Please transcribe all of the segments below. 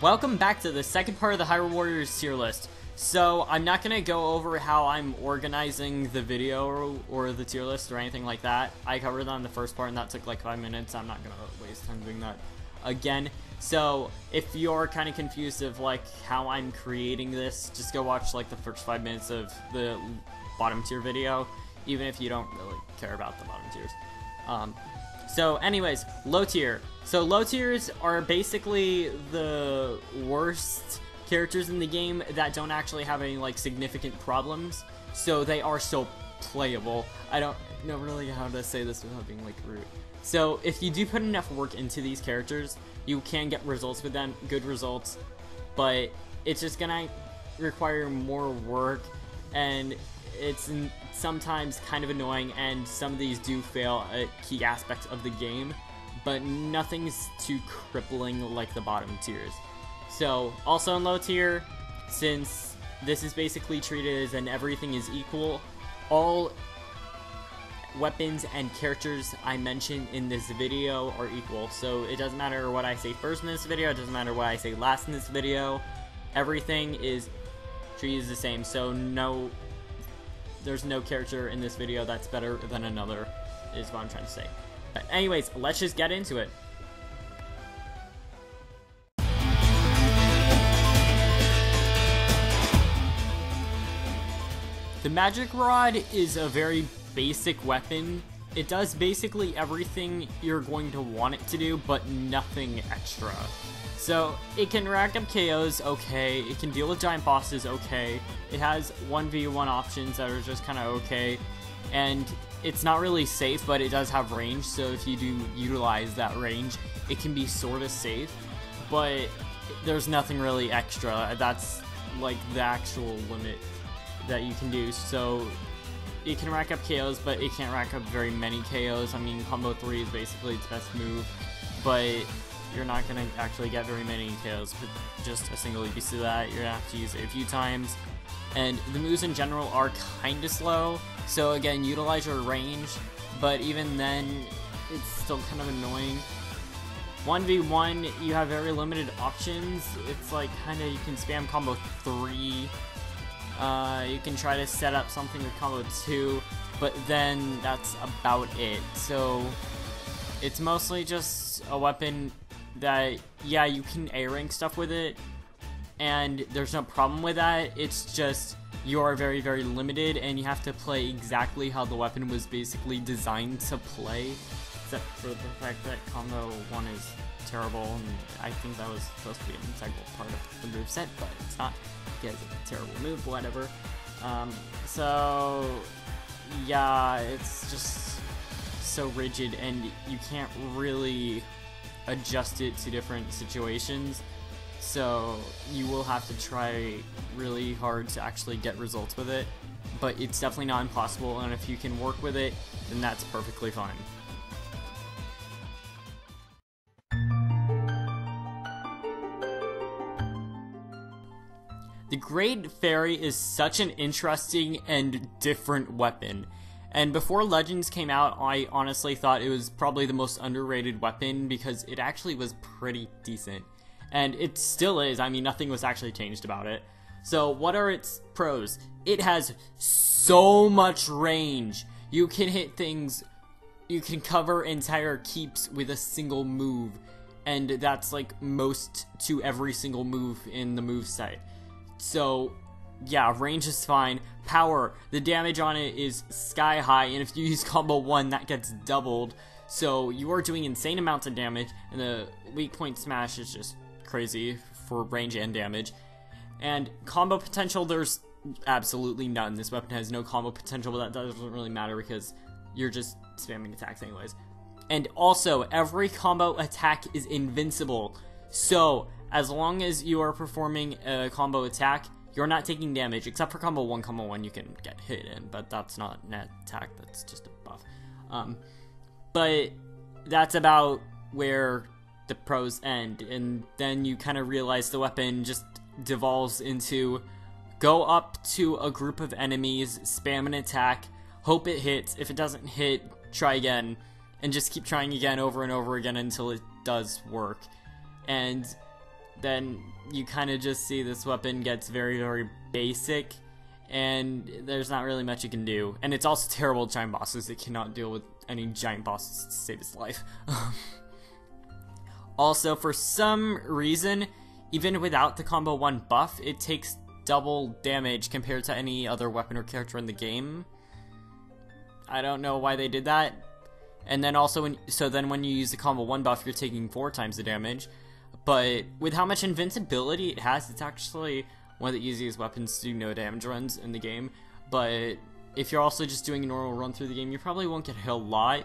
Welcome back to the second part of the Hyrule Warriors tier list. So, I'm not going to go over how I'm organizing the video or, or, the tier list or anything like that. I covered that in the first part and that took like 5 minutes. I'm not going to waste time doing that again. So, if you're kind of confused of like how I'm creating this, just go watch like the first 5 minutes of the bottom tier video, even if you don't really care about the bottom tiers. Um, so anyways, low tier. So low tiers are basically the worst characters in the game that don't actually have any like significant problems. So they are still playable. I don't know really how to say this without being like rude. So if you do put enough work into these characters, you can get results with them, good results, but it's just gonna require more work and it's sometimes kind of annoying, and some of these do fail at key aspects of the game, but nothing's too crippling like the bottom tiers. So, also in low tier, since this is basically treated as an everything is equal, all weapons and characters I mention in this video are equal. So it doesn't matter what I say first in this video, it doesn't matter what I say last in this video, everything is treated the same. So no there's no character in this video that's better than another, is what I'm trying to say. Anyways, let's just get into it. The Magic Rod is a very basic weapon. It does basically everything you're going to want it to do, but nothing extra. So it can rack up KOs, okay. It can deal with giant bosses, okay. It has 1v1 options that are just kind of okay. And it's not really safe, but it does have range, so if you do utilize that range, it can be sort of safe. But there's nothing really extra. That's like the actual limit that you can do. So it can rack up KOs, but it can't rack up very many KOs. I mean, combo 3 is basically its best move, but you're not going to actually get very many KOs with just a single use of that. You're going to have to use it a few times. And the moves in general are kind of slow, so again, utilize your range, but even then, it's still kind of annoying. 1v1, you have very limited options. It's like kind of, you can spam combo 3. Uh, you can try to set up something with combo 2, but then that's about it. So, it's mostly just a weapon that, yeah, you can A-rank stuff with it, and there's no problem with that. It's just you are very, very limited, and you have to play exactly how the weapon was basically designed to play, except for the fact that combo 1 is terrible, and I think that was supposed to be an integral part of the move set, but it's not, because it's a terrible move, whatever. Um, so, yeah, it's just so rigid, and you can't really adjust it to different situations. So you will have to try really hard to actually get results with it. But it's definitely not impossible, and if you can work with it, then that's perfectly fine. The Great Fairy is such an interesting and different weapon. And before Legends came out, I honestly thought it was probably the most underrated weapon because it actually was pretty decent. And it still is, I mean, nothing was actually changed about it. So, what are its pros? It has so much range. You can hit things, you can cover entire keeps with a single move. And that's like most to every single move in the move set. So, yeah, range is fine. Power, the damage on it is sky high, and if you use combo 1, that gets doubled. So you are doing insane amounts of damage, and the weak point smash is just crazy for range and damage. And combo potential, there's absolutely none. This weapon has no combo potential, but that doesn't really matter because you're just spamming attacks anyways. And also, every combo attack is invincible. So, as long as you are performing a combo attack, you're not taking damage, except for combo 1, combo 1 you can get hit in, but that's not an attack, that's just a buff. Um, but that's about where the pros end, and then you kind of realize the weapon just devolves into go up to a group of enemies, spam an attack, hope it hits, if it doesn't hit, try again, and just keep trying again over and over again until it does work. And then you kind of just see this weapon gets very, very basic, and there's not really much you can do. And it's also terrible giant bosses. It cannot deal with any giant bosses to save its life. also, for some reason, even without the combo 1 buff, it takes double damage compared to any other weapon or character in the game. I don't know why they did that. And then also, when so then when you use the combo 1 buff, you're taking 4 times the damage. But with how much invincibility it has, it's actually one of the easiest weapons to do no damage runs in the game. But if you're also just doing a normal run through the game, you probably won't get hit a lot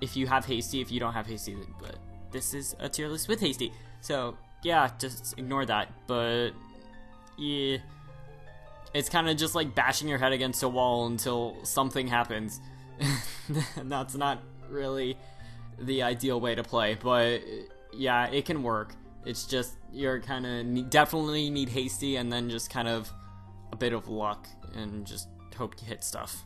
if you have hasty. If you don't have hasty, but this is a tier list with hasty. So yeah, just ignore that. But yeah, it's kind of just like bashing your head against a wall until something happens. That's not really the ideal way to play, but yeah, it can work. It's just you're kind of definitely need hasty and then just kind of a bit of luck and just hope you hit stuff.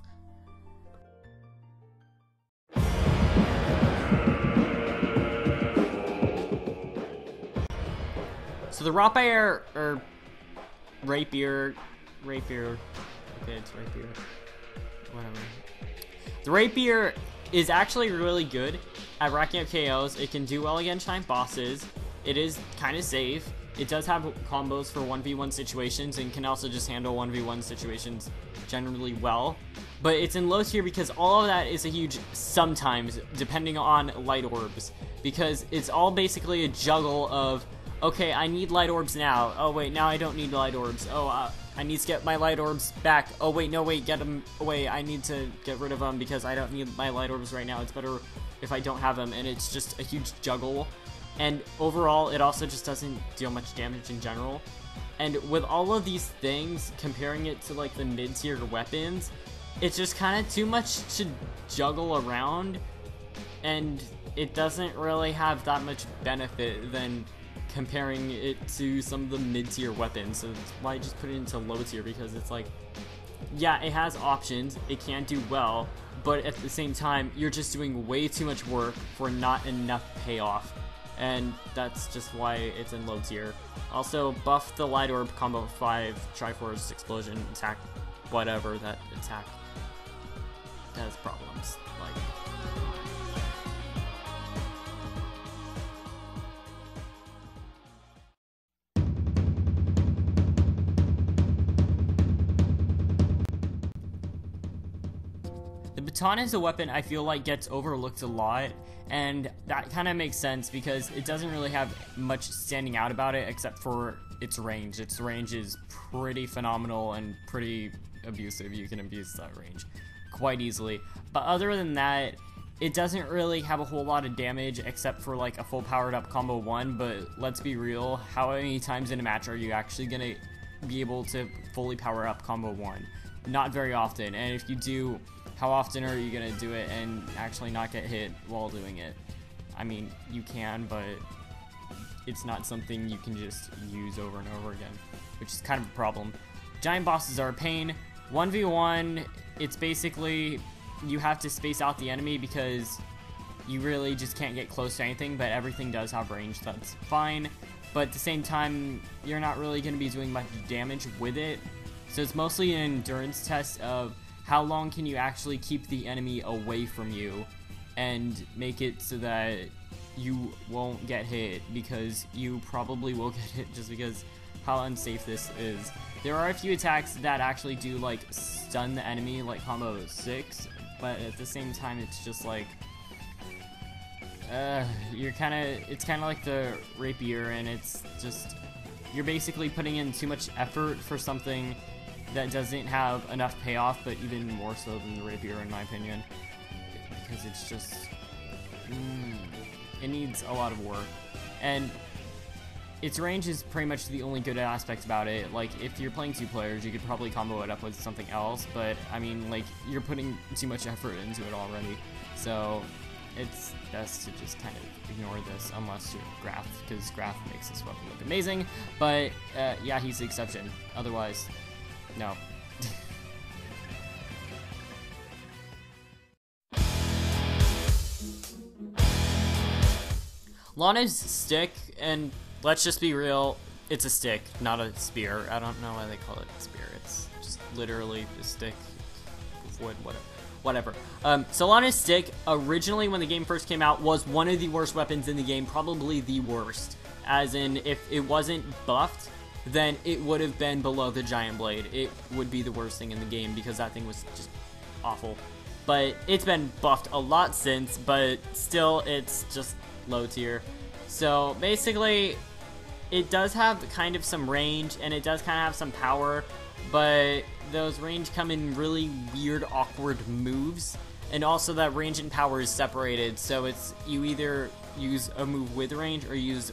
So the rapier or rapier, rapier, okay, it's rapier, whatever. The rapier is actually really good at racking up KOs. It can do well against giant bosses. It is kind of safe. It does have combos for 1v1 situations and can also just handle 1v1 situations generally well. But it's in low tier because all of that is a huge sometimes, depending on light orbs. Because it's all basically a juggle of, okay, I need light orbs now. Oh wait, now I don't need light orbs. Oh, uh, I need to get my light orbs back. Oh wait, no wait, get them away. I need to get rid of them because I don't need my light orbs right now. It's better if I don't have them. And it's just a huge juggle and overall, it also just doesn't deal much damage in general. And with all of these things, comparing it to like the mid-tier weapons, it's just kind of too much to juggle around, and it doesn't really have that much benefit than comparing it to some of the mid-tier weapons. So why just put it into low tier because it's like, yeah, it has options, it can do well, but at the same time, you're just doing way too much work for not enough payoff and that's just why it's in low tier. Also, buff the Light Orb combo 5 Triforce Explosion attack, whatever that attack has problems. Like, baton is a weapon I feel like gets overlooked a lot and that kind of makes sense because it doesn't really have much standing out about it except for its range. Its range is pretty phenomenal and pretty abusive. You can abuse that range quite easily. But other than that, it doesn't really have a whole lot of damage except for like a full powered up combo 1, but let's be real, how many times in a match are you actually going to be able to fully power up combo 1? Not very often, and if you do, how often are you going to do it and actually not get hit while doing it? I mean, you can, but it's not something you can just use over and over again, which is kind of a problem. Giant bosses are a pain. 1v1, it's basically you have to space out the enemy because you really just can't get close to anything, but everything does have range, so that's fine. But at the same time, you're not really going to be doing much damage with it. So it's mostly an endurance test of how long can you actually keep the enemy away from you and make it so that you won't get hit because you probably will get hit just because how unsafe this is. There are a few attacks that actually do like stun the enemy like combo 6, but at the same time it's just like uh, you're kind of it's kind of like the rapier and it's just you're basically putting in too much effort for something that doesn't have enough payoff, but even more so than the Rapier in my opinion. Because it's just... Mm, it needs a lot of work. And its range is pretty much the only good aspect about it. Like, if you're playing two players, you could probably combo it up with something else, but, I mean, like, you're putting too much effort into it already. So, it's best to just kind of ignore this unless you're Graf, because Graf makes this weapon look amazing. But, uh, yeah, he's the exception. Otherwise, no. Lana's stick and let's just be real. It's a stick, not a spear. I don't know why they call it a spear. It's just literally a stick, wood, whatever. Whatever. Um, Sylvanas Stick, originally when the game first came out, was one of the worst weapons in the game, probably the worst. As in, if it wasn't buffed, then it would have been below the Giant Blade. It would be the worst thing in the game because that thing was just awful. But it's been buffed a lot since, but still, it's just low tier. So basically, it does have kind of some range and it does kind of have some power, but those range come in really weird, awkward moves. And also that range and power is separated, so it's you either use a move with range or use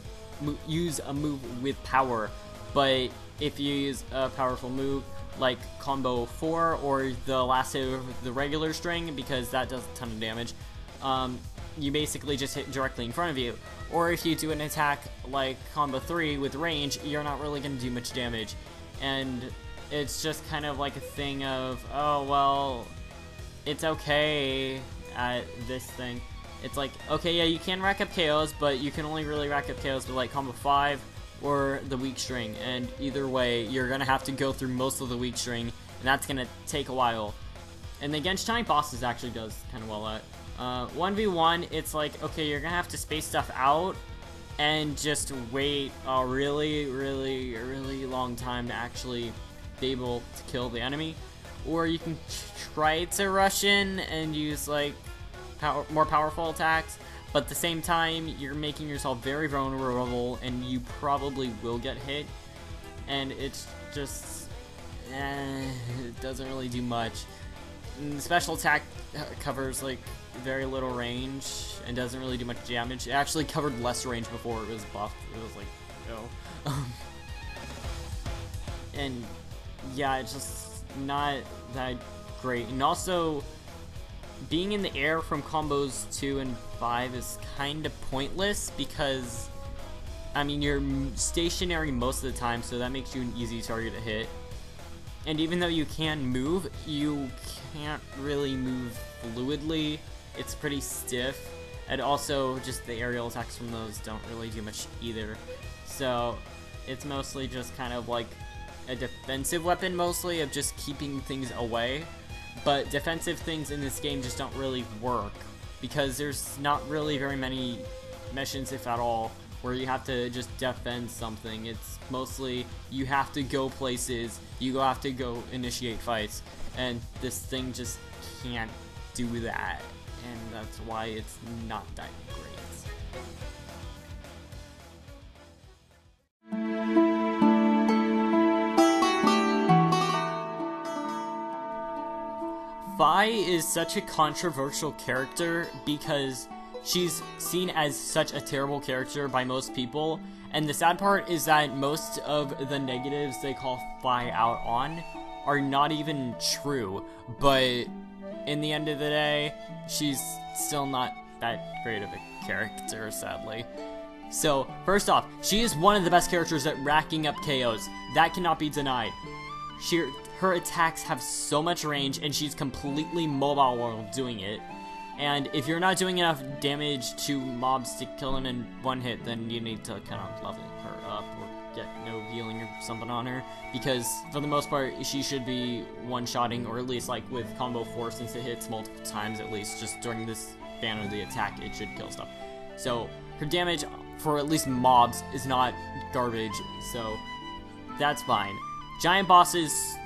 use a move with power. But if you use a powerful move like combo 4 or the last of the regular string, because that does a ton of damage, um, you basically just hit directly in front of you. Or if you do an attack like combo 3 with range, you're not really going to do much damage. And it's just kind of like a thing of, oh, well, it's okay at this thing. It's like, okay, yeah, you can rack up KOs, but you can only really rack up KOs with like combo 5 or the weak string. And either way, you're going to have to go through most of the weak string, and that's going to take a while. And the against giant bosses actually does kind of well at. Uh, 1v1, it's like, okay, you're going to have to space stuff out and just wait a really, really, really long time to actually be able to kill the enemy. Or you can try to rush in and use like more powerful attacks, but at the same time, you're making yourself very vulnerable and you probably will get hit. And it's just, eh, it doesn't really do much. And special attack uh, covers like very little range and doesn't really do much damage. It actually covered less range before it was buffed. It was like, no. and yeah, it's just not that great. And also, being in the air from combos 2 and 5 is kind of pointless because, I mean, you're stationary most of the time, so that makes you an easy target to hit. And even though you can move, you can't really move fluidly. It's pretty stiff. And also, just the aerial attacks from those don't really do much either. So, it's mostly just kind of like a defensive weapon mostly of just keeping things away. But defensive things in this game just don't really work because there's not really very many missions, if at all, where you have to just defend something. It's mostly you have to go places, you have to go initiate fights, and this thing just can't do that. And that's why it's not that great. Fi is such a controversial character because she's seen as such a terrible character by most people, and the sad part is that most of the negatives they call Fi out on are not even true, but in the end of the day, she's still not that great of a character, sadly. So, first off, she is one of the best characters at racking up KOs. That cannot be denied. She, her attacks have so much range, and she's completely mobile while doing it. And if you're not doing enough damage to mobs to kill them in one hit, then you need to kind of level her up or get no healing or something on her. Because for the most part, she should be one-shotting, or at least like with combo 4, since it hits multiple times at least, just during this span of the attack, it should kill stuff. So her damage for at least mobs is not garbage, so that's fine. Giant bosses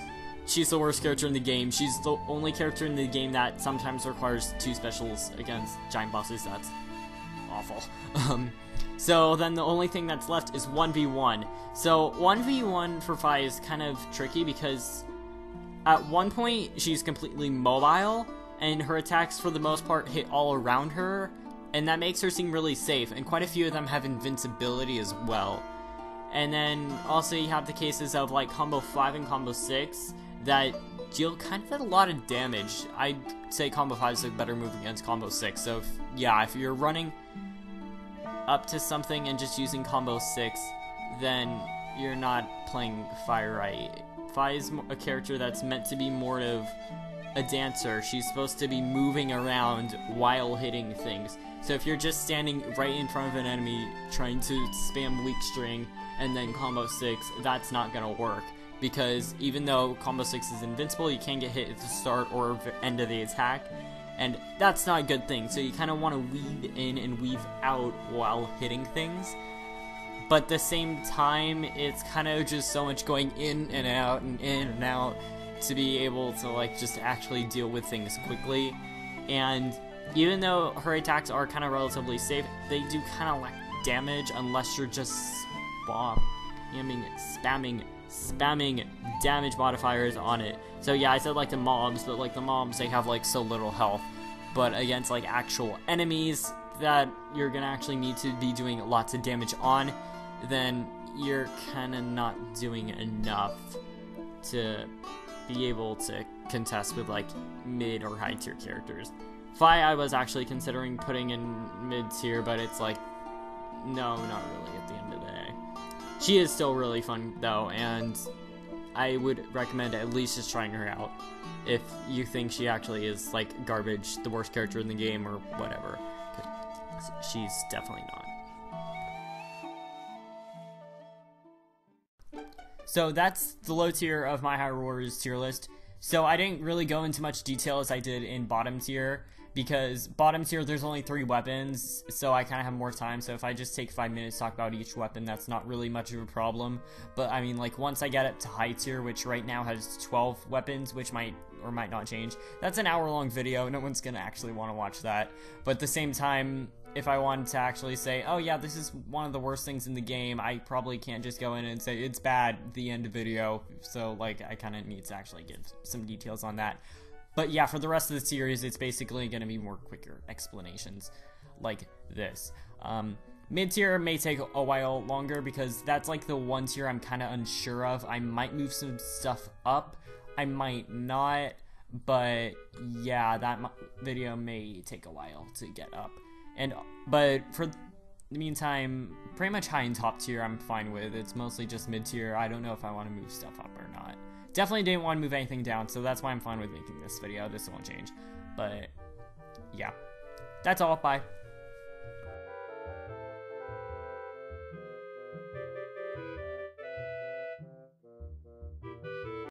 she's the worst character in the game. She's the only character in the game that sometimes requires two specials against giant bosses. That's awful. Um, so then the only thing that's left is 1v1. So 1v1 for Fi is kind of tricky because at one point she's completely mobile and her attacks for the most part hit all around her and that makes her seem really safe and quite a few of them have invincibility as well. And then also you have the cases of like combo 5 and combo 6 that deal kind of a lot of damage. I'd say combo 5 is a better move against combo 6. So, if, yeah, if you're running up to something and just using combo 6, then you're not playing Fire right. Fi is a character that's meant to be more of a dancer. She's supposed to be moving around while hitting things. So if you're just standing right in front of an enemy trying to spam weak string and then combo 6, that's not gonna work. Because even though combo 6 is invincible, you can get hit at the start or end of the attack. And that's not a good thing, so you kind of want to weave in and weave out while hitting things. But at the same time, it's kind of just so much going in and out and in and out to be able to like just actually deal with things quickly. And even though her attacks are kind of relatively safe, they do kind of lack damage unless you're just spamming, spamming, spamming damage modifiers on it. So yeah, I said like the mobs, but like the mobs, they have like so little health. But against like actual enemies that you're gonna actually need to be doing lots of damage on, then you're kind of not doing enough to be able to contest with like mid or high tier characters. Fi I was actually considering putting in mid tier, but it's like, no, not really at the end of the day. She is still really fun though, and I would recommend at least just trying her out if you think she actually is like garbage, the worst character in the game, or whatever. She's definitely not. So that's the low tier of my Hyrule Warriors tier list. So I didn't really go into much detail as I did in bottom tier because bottom tier there's only three weapons so I kind of have more time so if I just take five minutes to talk about each weapon that's not really much of a problem but I mean like once I get up to high tier which right now has 12 weapons which might or might not change that's an hour long video no one's gonna actually want to watch that but at the same time if I wanted to actually say, oh yeah, this is one of the worst things in the game, I probably can't just go in and say it's bad, the end of video. So like I kind of need to actually give some details on that. But yeah, for the rest of the series, it's basically going to be more quicker explanations like this. Um, Mid tier may take a while longer because that's like the one tier I'm kind of unsure of. I might move some stuff up, I might not, but yeah, that video may take a while to get up. And but for the meantime, pretty much high and top tier I'm fine with. It's mostly just mid tier. I don't know if I want to move stuff up or not. Definitely didn't want to move anything down, so that's why I'm fine with making this video. This won't change. But yeah, that's all. Bye.